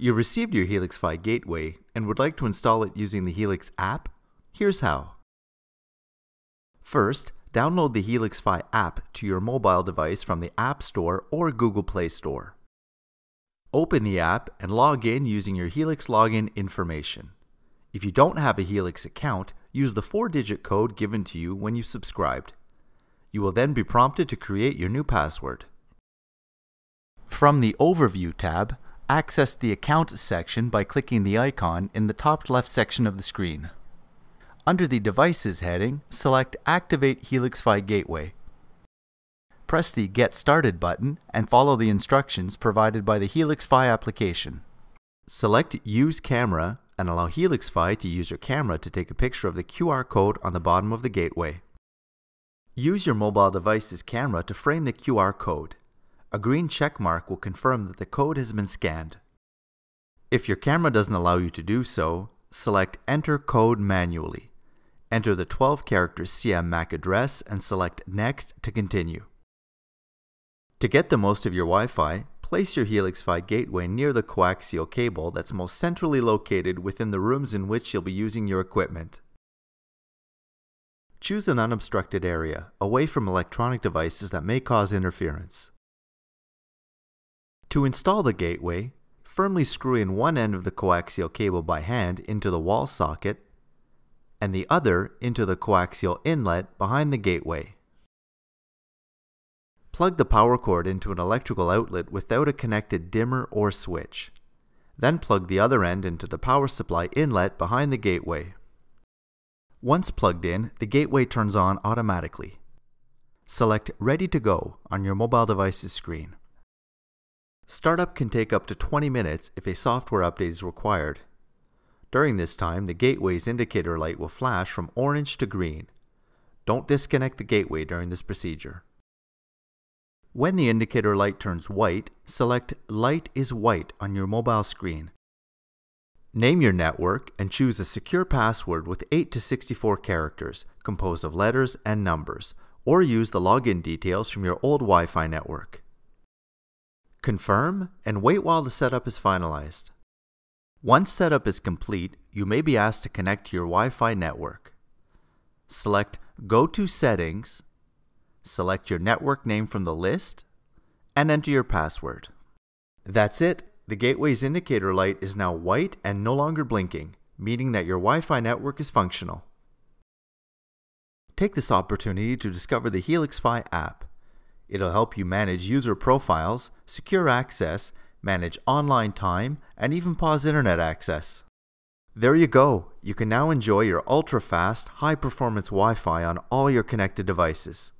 You received your Helix gateway and would like to install it using the Helix app? Here's how. First, download the Helix app to your mobile device from the App Store or Google Play Store. Open the app and log in using your Helix login information. If you don't have a Helix account, use the four digit code given to you when you subscribed. You will then be prompted to create your new password. From the Overview tab, access the Account section by clicking the icon in the top left section of the screen. Under the Devices heading, select Activate Helix Fi Gateway. Press the Get Started button and follow the instructions provided by the Helix Fi application. Select Use Camera and allow Helix Fi to use your camera to take a picture of the QR code on the bottom of the gateway. Use your mobile device's camera to frame the QR code. A green check mark will confirm that the code has been scanned. If your camera doesn't allow you to do so, select Enter Code manually. Enter the 12 character CM MAC address and select Next to continue. To get the most of your Wi-Fi, place your Helix Fi gateway near the coaxial cable that's most centrally located within the rooms in which you'll be using your equipment. Choose an unobstructed area, away from electronic devices that may cause interference. To install the gateway, firmly screw in one end of the coaxial cable by hand into the wall socket and the other into the coaxial inlet behind the gateway. Plug the power cord into an electrical outlet without a connected dimmer or switch. Then plug the other end into the power supply inlet behind the gateway. Once plugged in, the gateway turns on automatically. Select Ready to Go on your mobile device's screen. Startup can take up to 20 minutes if a software update is required. During this time, the gateway's indicator light will flash from orange to green. Don't disconnect the gateway during this procedure. When the indicator light turns white, select Light is White on your mobile screen. Name your network and choose a secure password with 8 to 64 characters, composed of letters and numbers, or use the login details from your old Wi-Fi network. Confirm and wait while the setup is finalized. Once setup is complete, you may be asked to connect to your Wi-Fi network. Select Go to Settings, select your network name from the list, and enter your password. That's it. The gateway's indicator light is now white and no longer blinking, meaning that your Wi-Fi network is functional. Take this opportunity to discover the Helix Fi app. It'll help you manage user profiles, secure access, manage online time, and even pause internet access. There you go. You can now enjoy your ultra-fast, high-performance Wi-Fi on all your connected devices.